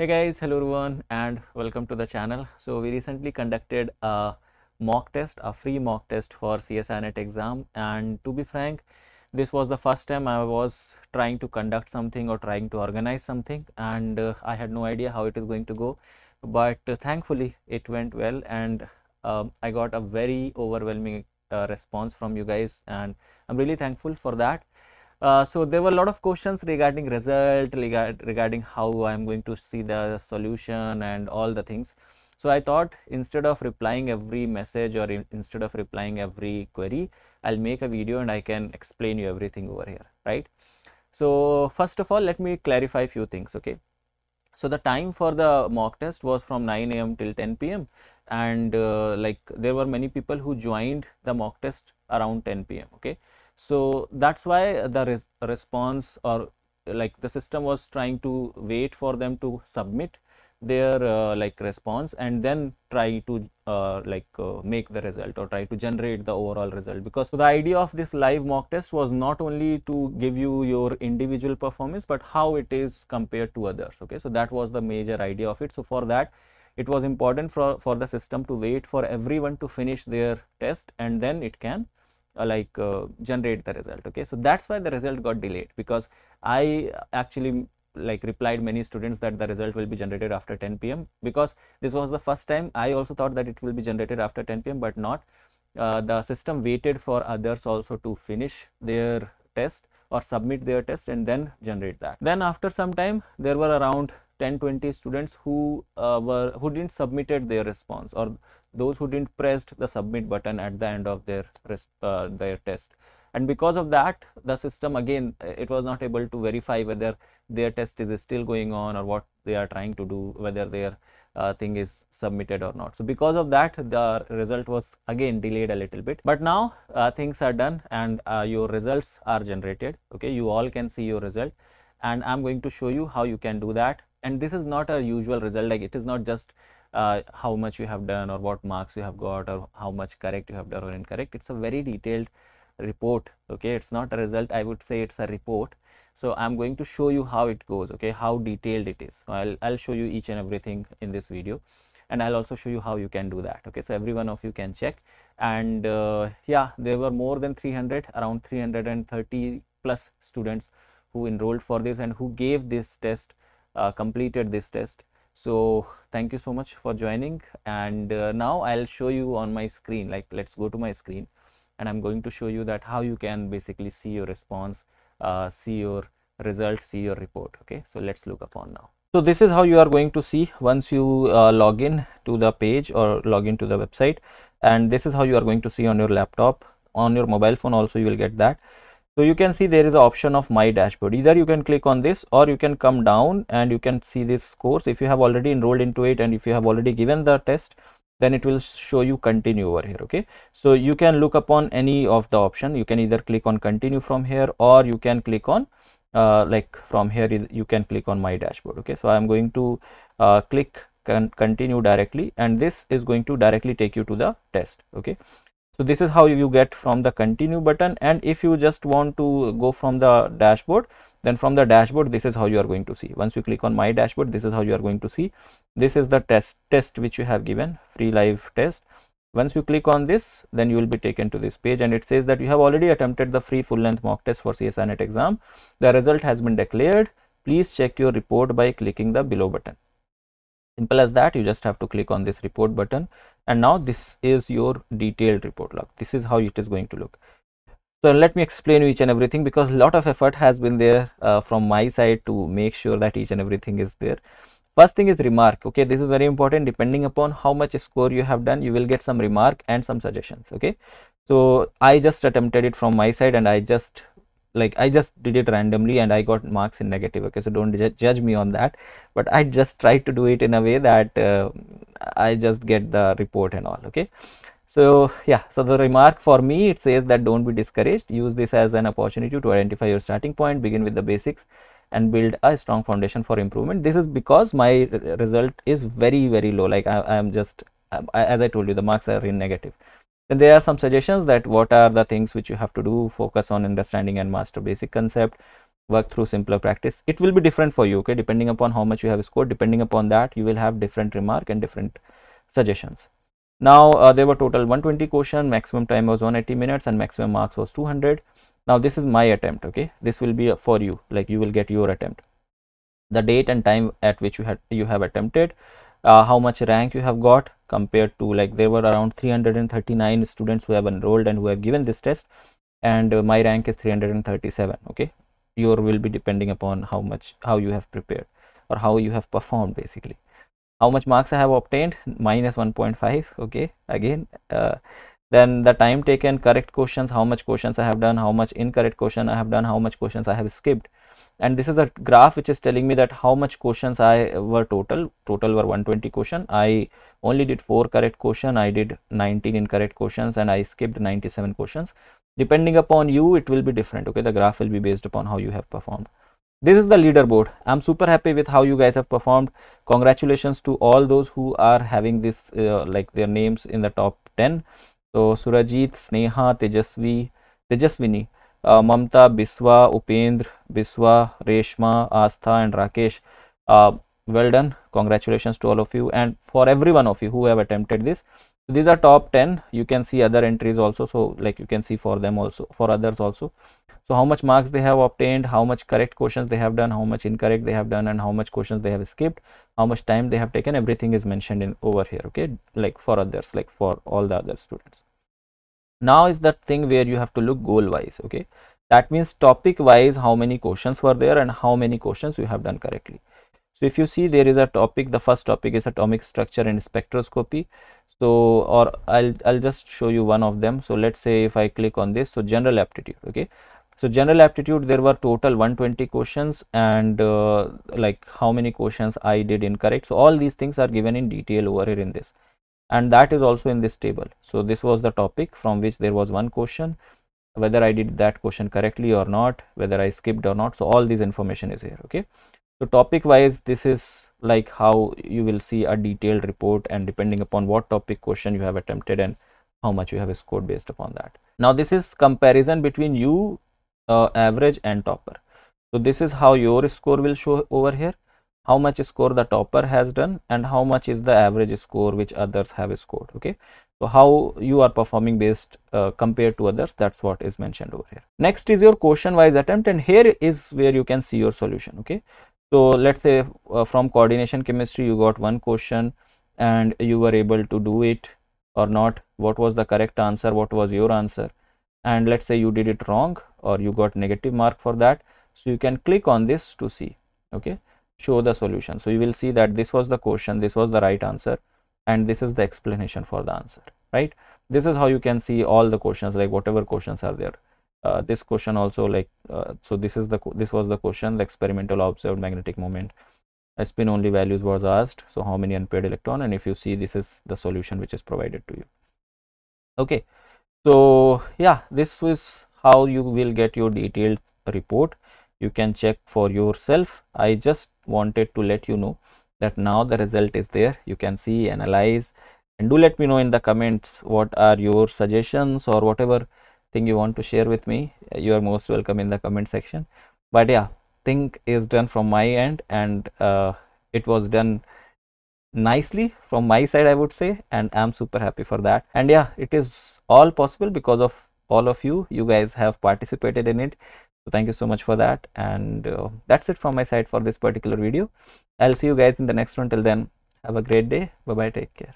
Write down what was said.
Hey guys, hello everyone and welcome to the channel. So we recently conducted a mock test, a free mock test for CSIRNet exam. And to be frank, this was the first time I was trying to conduct something or trying to organize something. And uh, I had no idea how it is going to go. But uh, thankfully it went well. And um, I got a very overwhelming uh, response from you guys. And I'm really thankful for that uh, so there were a lot of questions regarding result regard, regarding how i'm going to see the solution and all the things. So i thought instead of replying every message or in, instead of replying every query i'll make a video and i can explain you everything over here right? So first of all let me clarify a few things okay? So the time for the mock test was from 9 a.m till 10 p.m and uh, like there were many people who joined the mock test around 10 p.m okay so that's why the res response or like the system was trying to wait for them to submit their uh, like response and then try to uh, like uh, make the result or try to generate the overall result. Because the idea of this live mock test was not only to give you your individual performance but how it is compared to others okay? So that was the major idea of it. So for that it was important for for the system to wait for everyone to finish their test and then it can uh, like uh, generate the result okay? So that's why the result got delayed because i actually like replied many students that the result will be generated after 10 pm because this was the first time. I also thought that it will be generated after 10 pm but not. Uh, the system waited for others also to finish their test or submit their test and then generate that. Then after some time there were around 10 20 students who uh, were who didn't submitted their response or those who didn't pressed the submit button at the end of their uh, their test. And because of that the system again it was not able to verify whether their test is still going on or what they are trying to do whether their uh, thing is submitted or not. So because of that the result was again delayed a little bit. But now uh, things are done and uh, your results are generated. Okay? You all can see your result. And i'm going to show you how you can do that and this is not a usual result. Like it is not just uh, how much you have done or what marks you have got or how much correct you have done or incorrect. It's a very detailed report okay? It's not a result. I would say it's a report. So i'm going to show you how it goes okay? How detailed it is. I'll i'll show you each and everything in this video. And i'll also show you how you can do that okay? So every one of you can check. And uh, yeah there were more than 300 around 330 plus students who enrolled for this and who gave this test uh, completed this test. So thank you so much for joining. And uh, now i'll show you on my screen like let's go to my screen. And i'm going to show you that how you can basically see your response uh, see your result see your report. Okay so let's look upon now. So this is how you are going to see once you uh, log in to the page or log into the website. And this is how you are going to see on your laptop. On your mobile phone also you will get that so you can see there is an option of my dashboard. Either you can click on this or you can come down and you can see this course if you have already enrolled into it and if you have already given the test then it will show you continue over here okay? So you can look upon any of the option. You can either click on continue from here or you can click on uh, like from here you can click on my dashboard okay? So i am going to uh, click continue directly and this is going to directly take you to the test okay so this is how you get from the continue button and if you just want to go from the dashboard then from the dashboard this is how you are going to see. Once you click on my dashboard this is how you are going to see. This is the test test which you have given free live test. Once you click on this then you will be taken to this page and it says that you have already attempted the free full length mock test for CSIRNet exam. The result has been declared. Please check your report by clicking the below button simple as that you just have to click on this report button. And now this is your detailed report log. This is how it is going to look. So let me explain each and everything because a lot of effort has been there uh, from my side to make sure that each and everything is there. First thing is remark okay? This is very important. Depending upon how much score you have done you will get some remark and some suggestions okay? So i just attempted it from my side and i just like i just did it randomly and i got marks in negative okay? So don't judge me on that. But i just tried to do it in a way that uh, i just get the report and all okay? So yeah. So the remark for me it says that don't be discouraged. Use this as an opportunity to identify your starting point begin with the basics and build a strong foundation for improvement. This is because my result is very very low. Like i am just as i told you the marks are in negative then there are some suggestions that what are the things which you have to do focus on understanding and master basic concept work through simpler practice. It will be different for you okay? Depending upon how much you have scored depending upon that you will have different remark and different suggestions. Now uh, there were total 120 question maximum time was 180 minutes and maximum marks was 200 now this is my attempt okay? This will be for you like you will get your attempt. The date and time at which you had you have attempted uh, how much rank you have got compared to like there were around 339 students who have enrolled and who have given this test and uh, my rank is 337 okay? Your will be depending upon how much how you have prepared or how you have performed basically. How much marks i have obtained? Minus 1.5 okay? Again uh, then the time taken correct questions how much questions i have done how much incorrect question i have done how much questions i have skipped and this is a graph which is telling me that how much questions I were total. Total were 120 question. I only did 4 correct question. I did 19 incorrect questions and I skipped 97 questions. Depending upon you it will be different okay? The graph will be based upon how you have performed. This is the leaderboard. I'm super happy with how you guys have performed. Congratulations to all those who are having this uh, like their names in the top 10 so surajit sneha tejasvi tejaswini uh, Mamta, Biswa, Upendra, Biswa, Reshma, Astha and Rakesh. Uh, well done. Congratulations to all of you and for every one of you who have attempted this. These are top 10. You can see other entries also. So like you can see for them also, for others also. So how much marks they have obtained, how much correct questions they have done, how much incorrect they have done and how much questions they have skipped, how much time they have taken, everything is mentioned in over here. Okay. Like for others, like for all the other students now is that thing where you have to look goal wise okay? That means topic wise how many questions were there and how many questions you have done correctly. So if you see there is a topic the first topic is atomic structure and spectroscopy. So or i'll i'll just show you one of them. So let's say if i click on this so general aptitude okay? So general aptitude there were total 120 questions and uh, like how many questions i did incorrect. So all these things are given in detail over here in this and that is also in this table. So this was the topic from which there was one question whether i did that question correctly or not whether i skipped or not. So all this information is here okay? So topic wise this is like how you will see a detailed report and depending upon what topic question you have attempted and how much you have scored based upon that. Now this is comparison between you uh, average and topper. So this is how your score will show over here how much score the topper has done and how much is the average score which others have scored okay? So how you are performing based uh, compared to others that's what is mentioned over here. Next is your question wise attempt and here is where you can see your solution okay? So let's say uh, from coordination chemistry you got one question and you were able to do it or not. What was the correct answer? What was your answer? And let's say you did it wrong or you got negative mark for that. So you can click on this to see okay show the solution. So you will see that this was the question, this was the right answer and this is the explanation for the answer, right? This is how you can see all the questions like whatever questions are there. Uh, this question also like uh, so this is the this was the question the experimental observed magnetic moment spin only values was asked so how many unpaired electron and if you see this is the solution which is provided to you okay so yeah this is how you will get your detailed report you can check for yourself. I just wanted to let you know that now the result is there. You can see analyze and do let me know in the comments what are your suggestions or whatever thing you want to share with me. You are most welcome in the comment section. But yeah thing is done from my end and uh, it was done nicely from my side i would say and i'm super happy for that. And yeah it is all possible because of all of you. You guys have participated in it so thank you so much for that. And uh, that's it from my side for this particular video. I'll see you guys in the next one. Till then have a great day. Bye bye take care